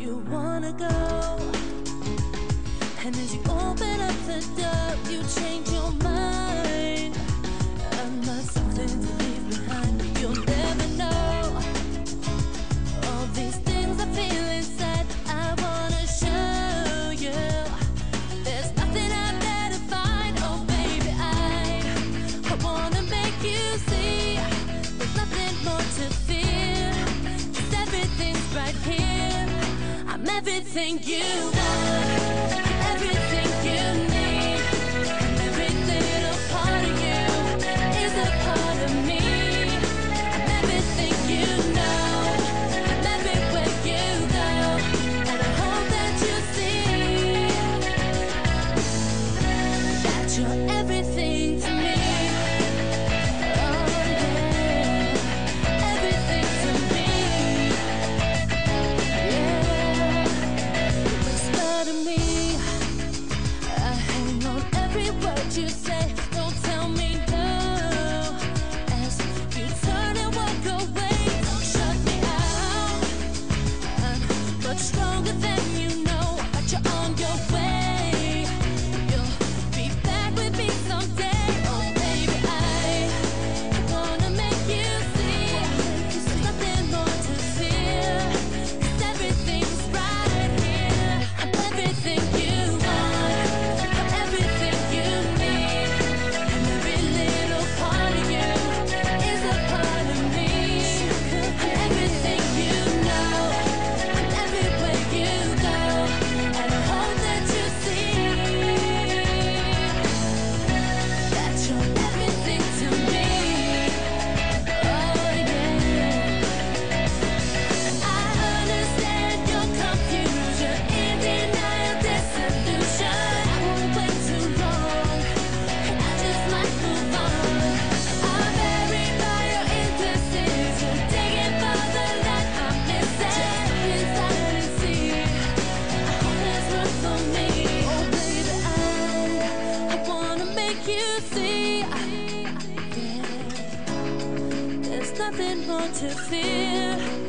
You wanna go, and as you open up the door, you change your mind. I must something to be. everything you want, everything you need, and every little part of you is a part of me. I'm everything you know, everywhere you go, and I hope that you see that you're. you nothing more to fear.